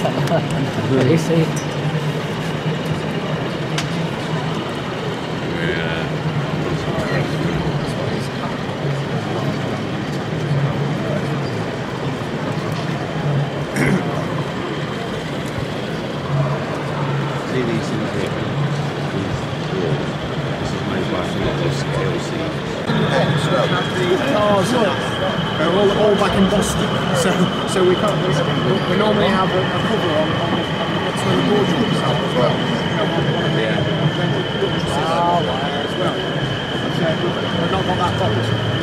Yeah. Let's. help as well. Yeah. Oh, wow. As well. They're not that focus.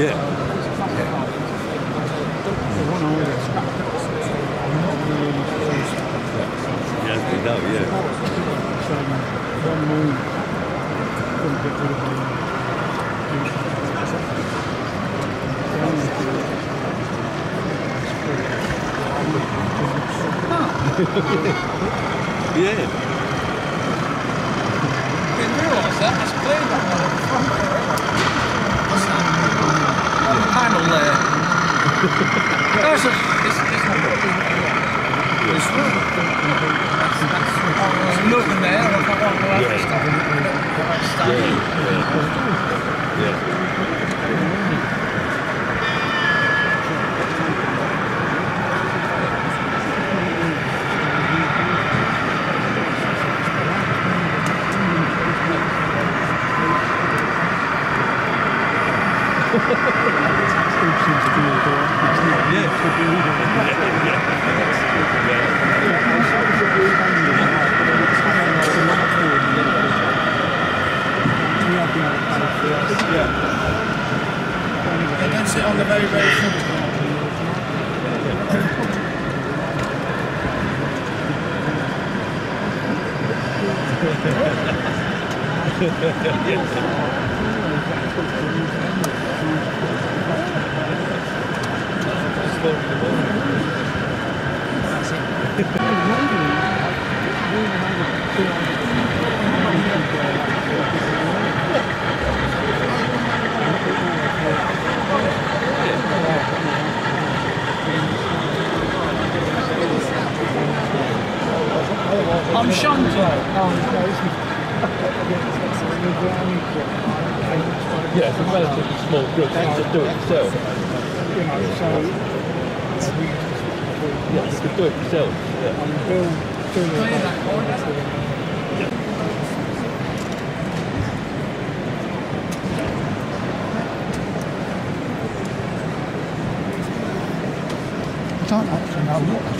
Yeah. yeah. Yes, know, yeah. yeah. Yes, it's relatively small group that could do it itself. You know, so yeah, you could do it yourself. Yeah. i. I don't actually know what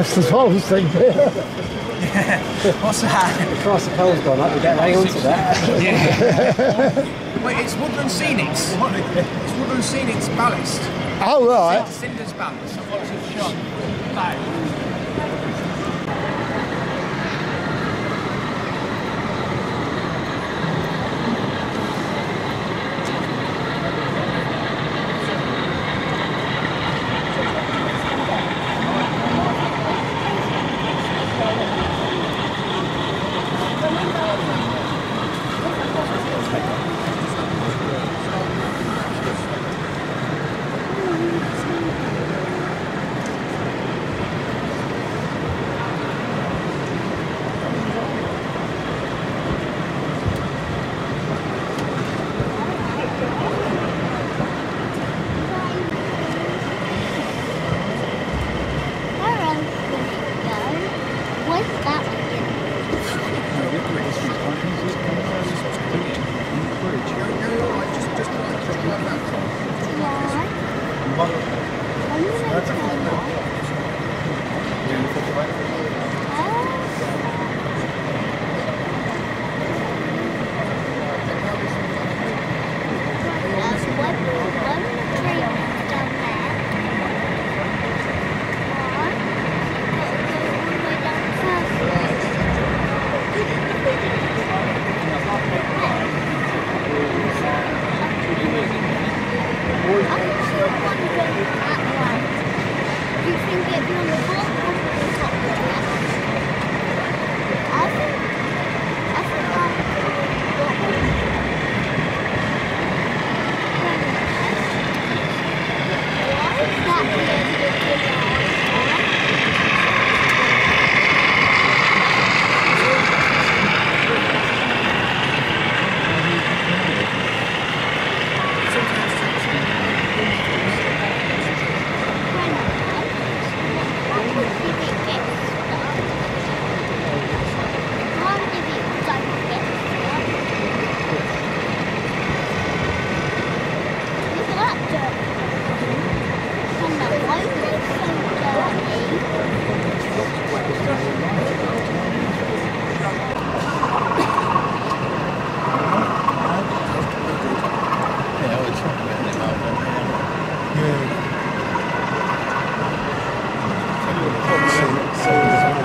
That's what I was thinking. What's that? The price of coal's gone up, we get right onto that. Yeah. Wait, it's Woodland Scenics. It's Woodland Scenics ballast. Oh, right. Cinders ballast. I've watched it shot. Back.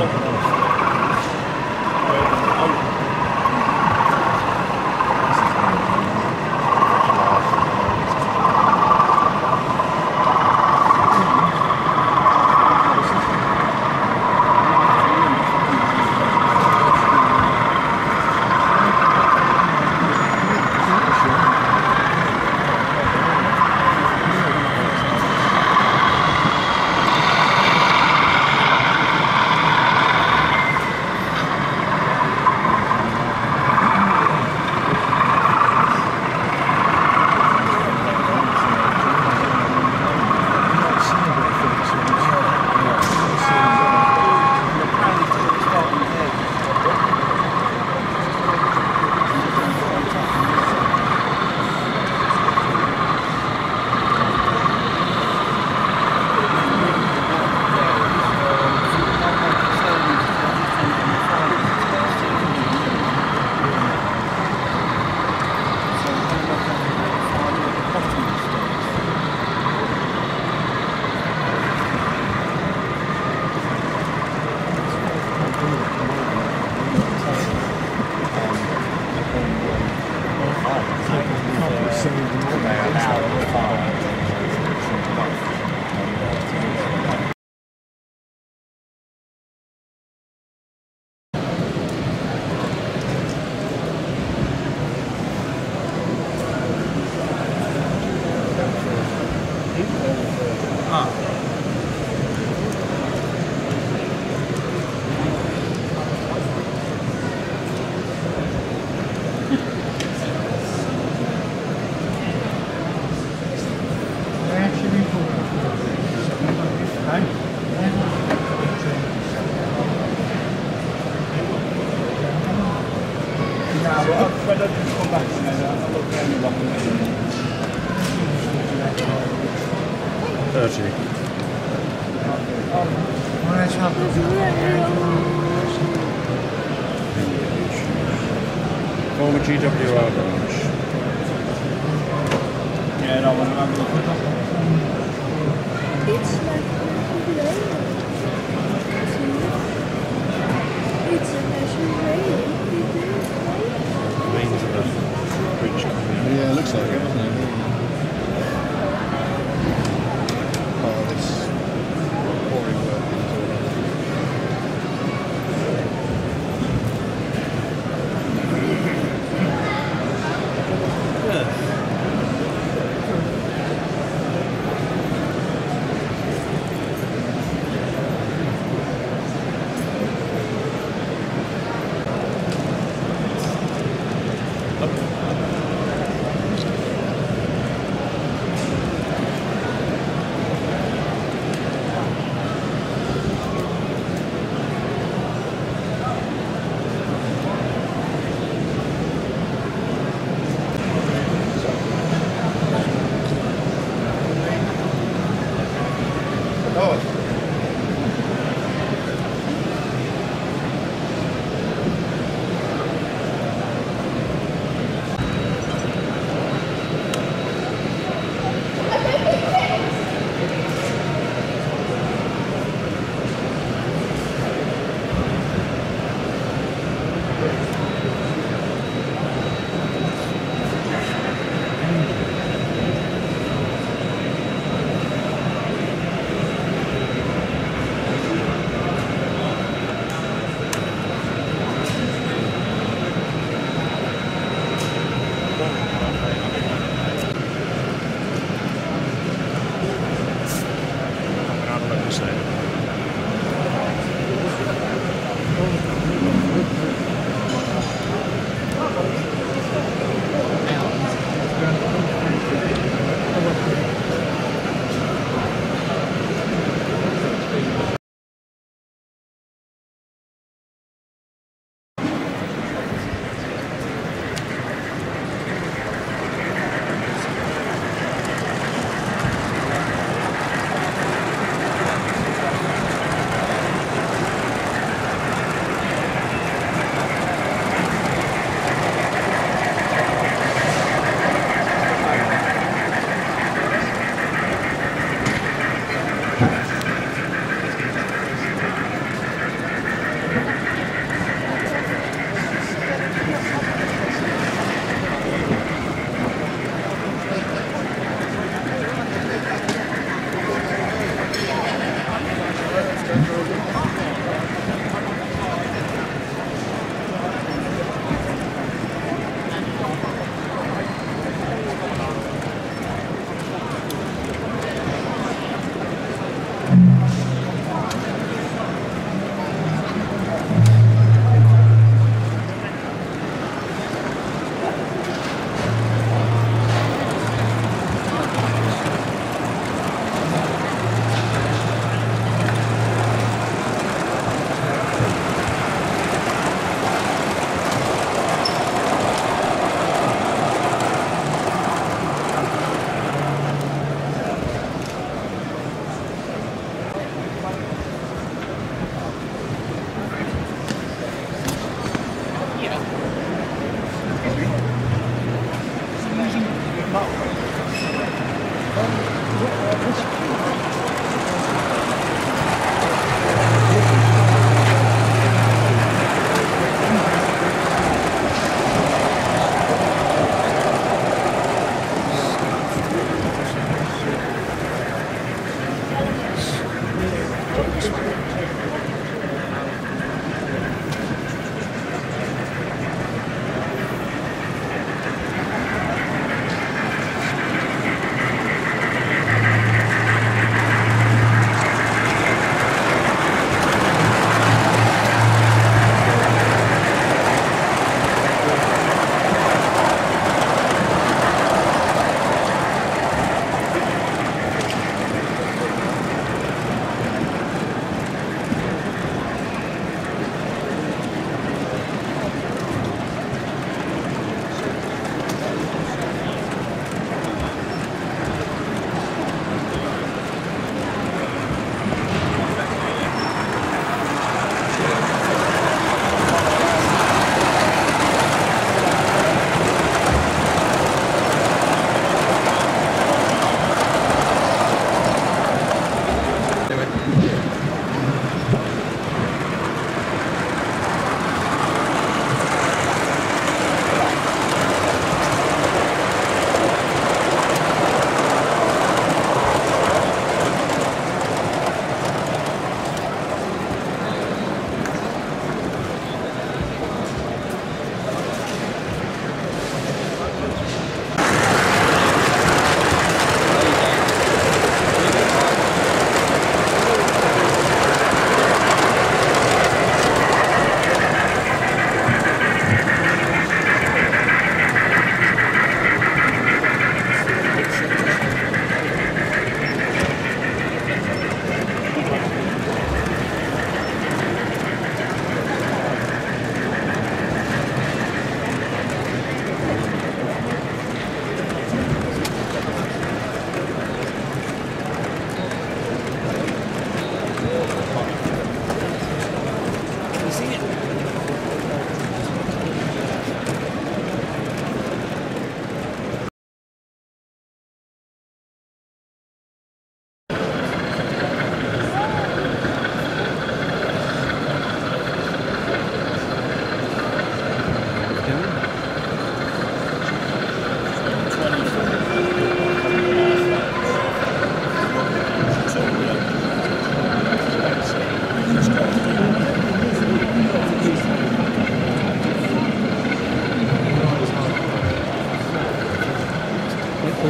Thirty.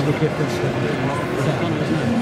A difference.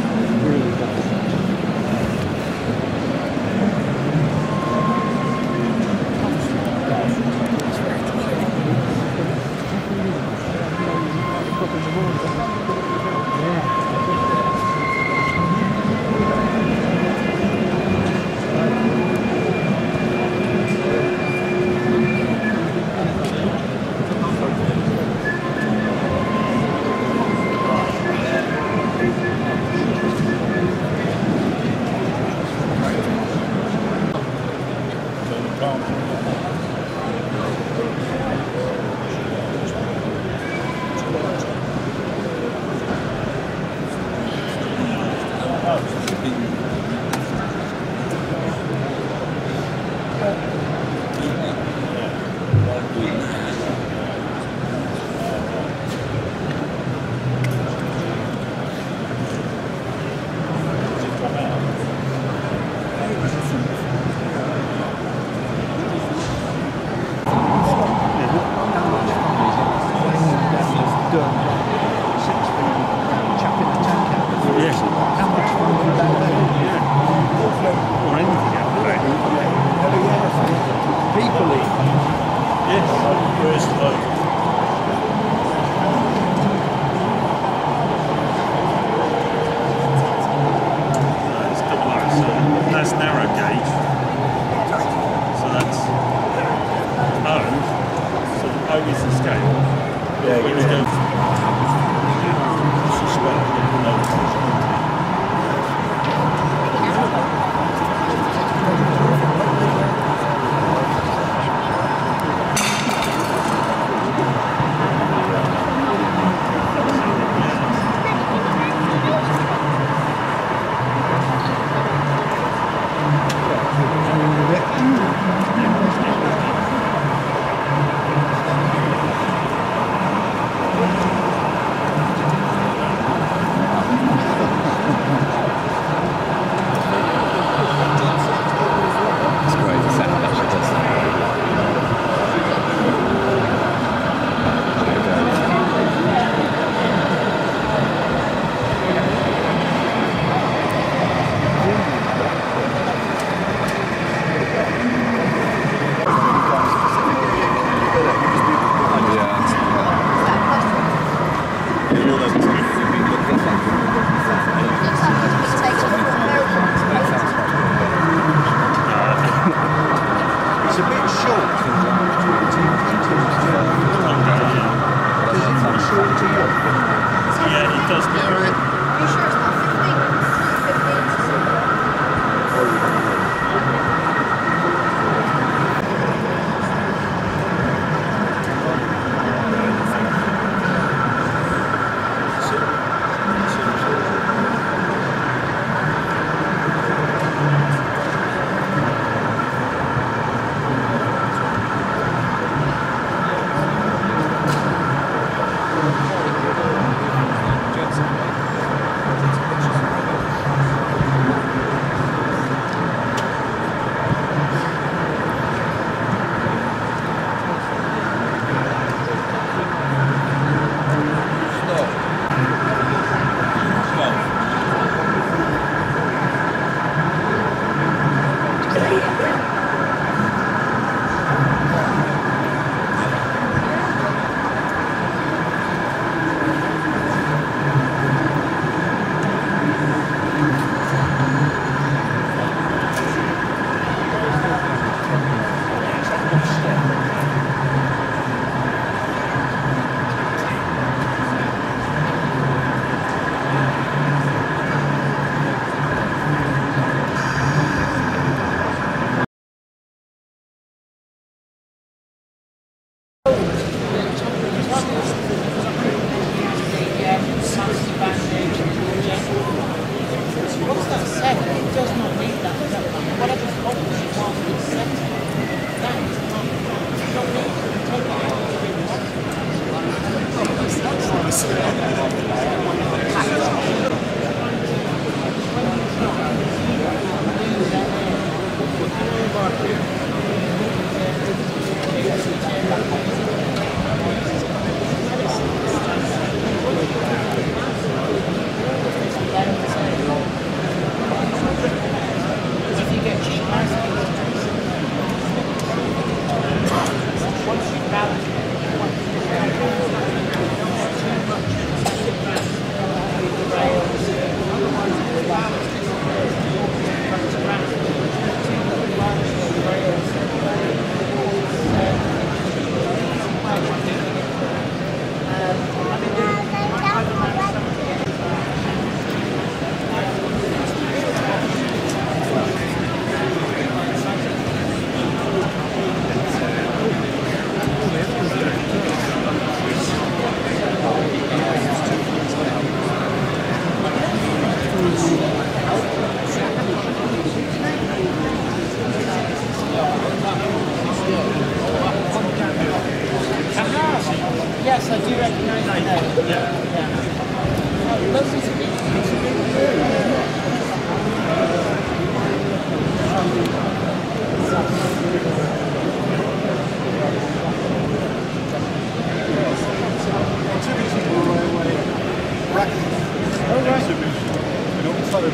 Maybe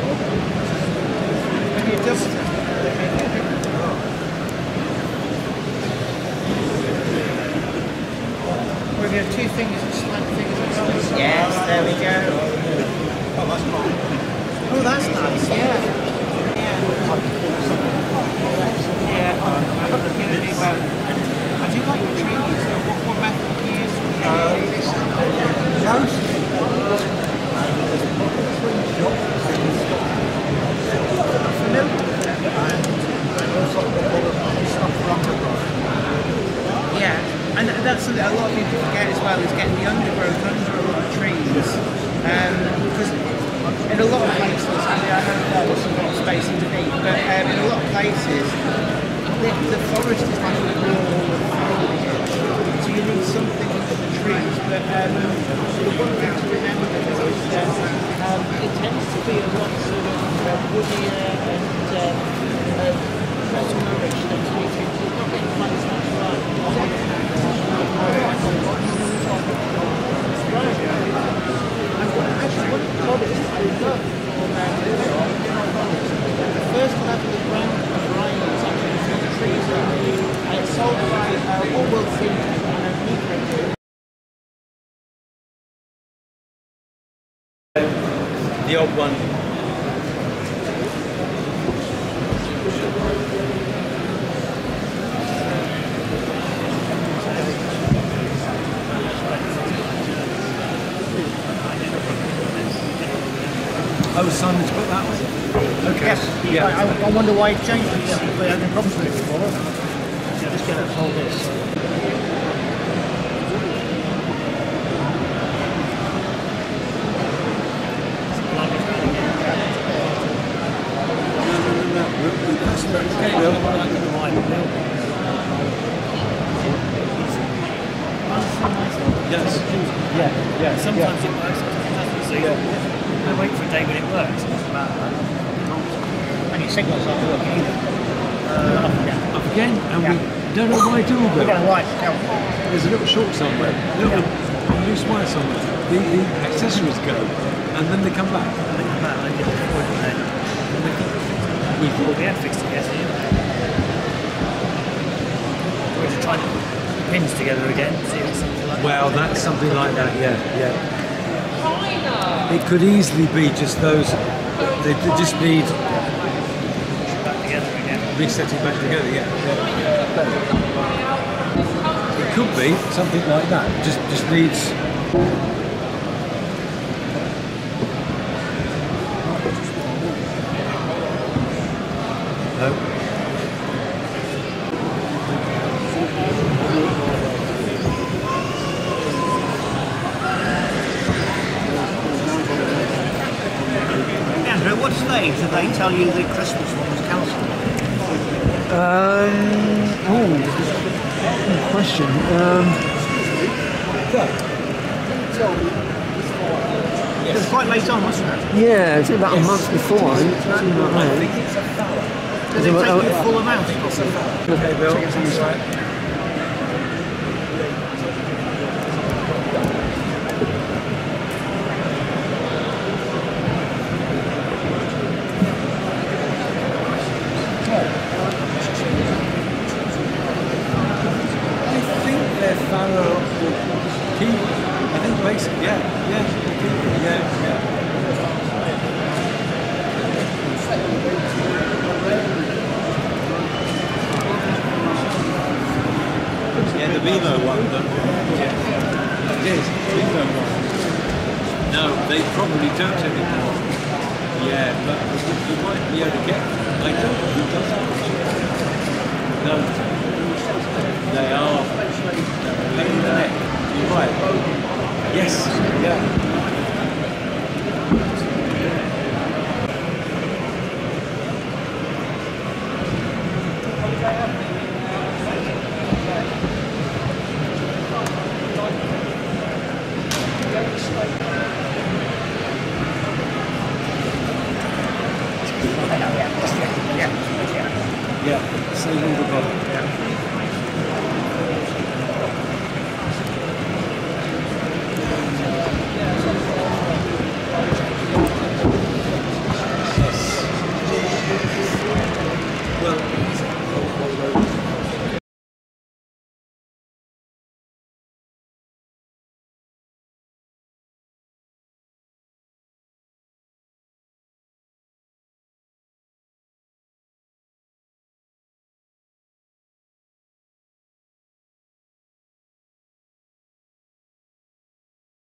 a Yeah. The odd one. Oh, Simon's got that one. Okay. Yes, Yeah. I, I- I wonder why it changed it. They had no problems with it before. Yeah, let's get it hold this. Yes. Yeah, yeah. Sometimes it works, sometimes it doesn't. So you I wait for a day when it works. And your signals aren't working either. Uh, off again. Up again, and we don't know why do We're that. going right. Now, There's a little short somewhere, a little loose wire somewhere. The, the accessories go, and then they come back. Think about it, I did it before, didn't I? We thought, We well, we had fixed it yesterday. We're just trying to put the pins together again, see if something like Well, that's something like that, yeah, yeah. It could easily be just those, they, they just need back together again. resetting back together, yeah. yeah. It could be something like that, just just needs. No. Andrew, what stage did they tell you the Christmas one was cancelled? Um, oh, good question. Um, It was quite late on, wasn't it? yeah, it's about a month before, I think. Something like that. Did they Well, take the uh, full amount? Okay, Bill.